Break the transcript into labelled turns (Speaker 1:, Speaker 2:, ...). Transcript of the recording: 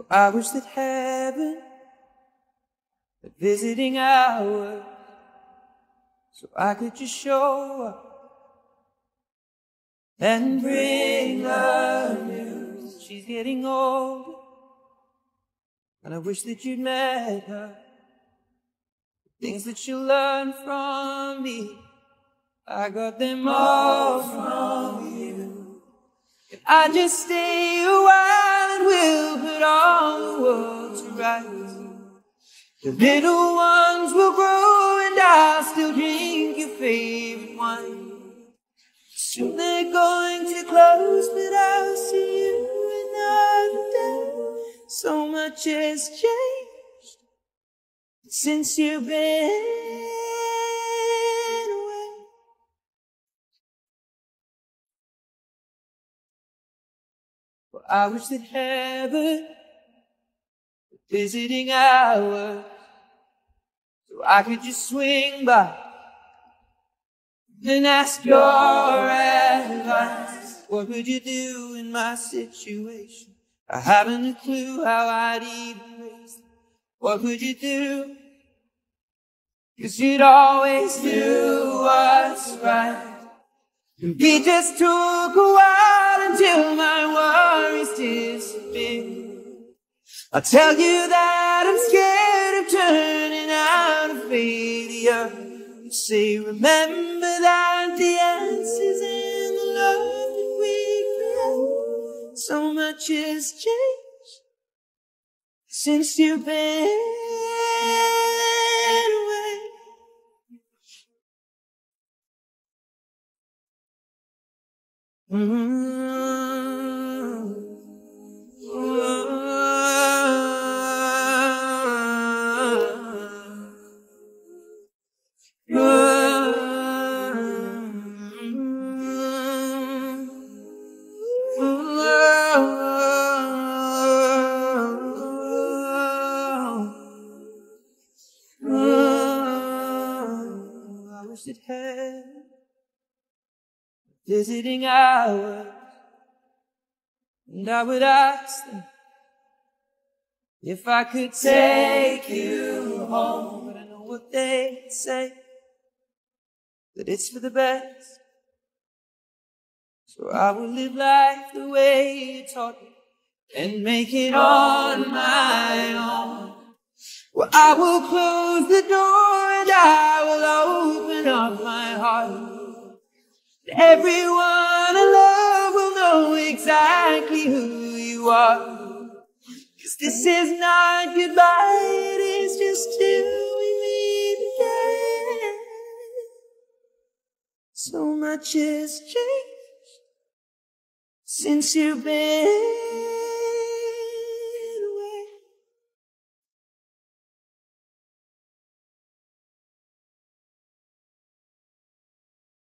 Speaker 1: Well, I wish that heaven had visiting hours so I could just show up and bring her news. She's getting old, and I wish that you'd met her. Things that you learned from me, I got them all from you. If I just stay a we'll put all the world to rights. The little ones will grow, and I'll still drink your favorite wine. Soon they're going to close, but I'll see you another day. So much has changed since you've been Well, I wish that heaven visiting hours so I could just swing by and ask your advice. What would you do in my situation? I haven't a clue how I'd even raise. What would you do? Cause you'd always do what's right. And it just took a while until I'll tell you that I'm scared of turning out a failure. You say, remember that the answer's in the love that we create. So much has changed since you've been away. I wish it had visiting hours, and I would ask them if I could take you home. But I know what they say that it's for the best. So I will live life the way you taught me and make it on my own. Well, I will close the door and I heart. Everyone I love will know exactly who you are. Cause this is not goodbye, it is just till we meet again. So much has changed since you've been